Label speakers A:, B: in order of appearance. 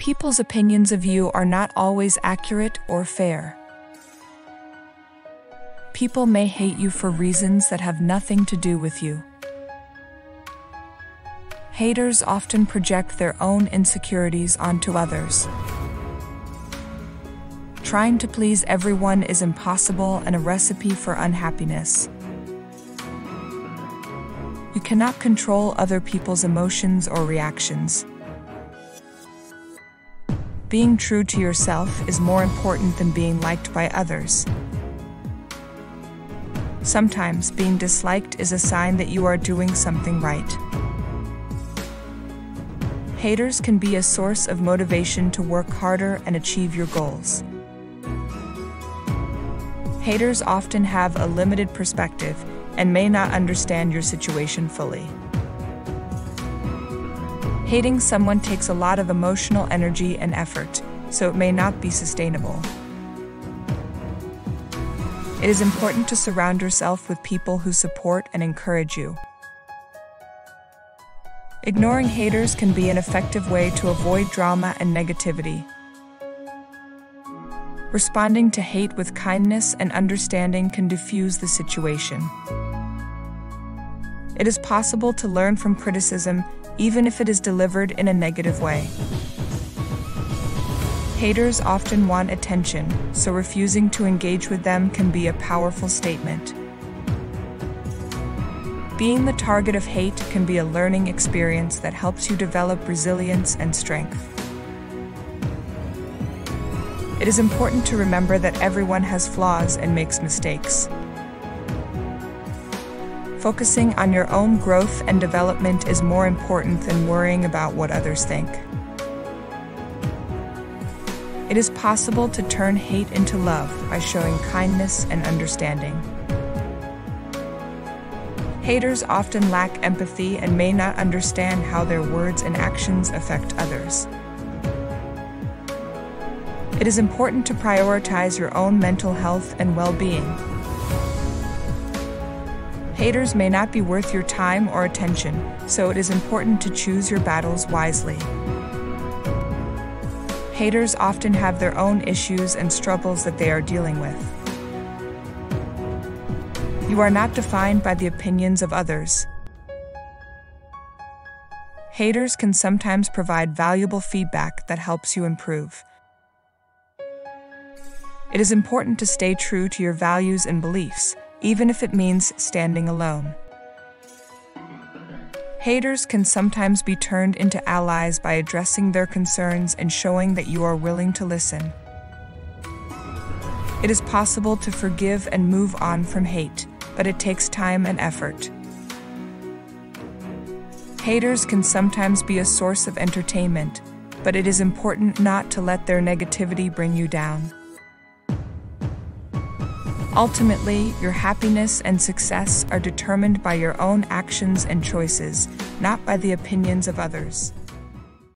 A: People's opinions of you are not always accurate or fair. People may hate you for reasons that have nothing to do with you. Haters often project their own insecurities onto others. Trying to please everyone is impossible and a recipe for unhappiness. You cannot control other people's emotions or reactions. Being true to yourself is more important than being liked by others. Sometimes being disliked is a sign that you are doing something right. Haters can be a source of motivation to work harder and achieve your goals. Haters often have a limited perspective and may not understand your situation fully. Hating someone takes a lot of emotional energy and effort, so it may not be sustainable. It is important to surround yourself with people who support and encourage you. Ignoring haters can be an effective way to avoid drama and negativity. Responding to hate with kindness and understanding can diffuse the situation. It is possible to learn from criticism even if it is delivered in a negative way. Haters often want attention, so refusing to engage with them can be a powerful statement. Being the target of hate can be a learning experience that helps you develop resilience and strength. It is important to remember that everyone has flaws and makes mistakes. Focusing on your own growth and development is more important than worrying about what others think. It is possible to turn hate into love by showing kindness and understanding. Haters often lack empathy and may not understand how their words and actions affect others. It is important to prioritize your own mental health and well being. Haters may not be worth your time or attention, so it is important to choose your battles wisely. Haters often have their own issues and struggles that they are dealing with. You are not defined by the opinions of others. Haters can sometimes provide valuable feedback that helps you improve. It is important to stay true to your values and beliefs, even if it means standing alone. Haters can sometimes be turned into allies by addressing their concerns and showing that you are willing to listen. It is possible to forgive and move on from hate, but it takes time and effort. Haters can sometimes be a source of entertainment, but it is important not to let their negativity bring you down. Ultimately, your happiness and success are determined by your own actions and choices, not by the opinions of others.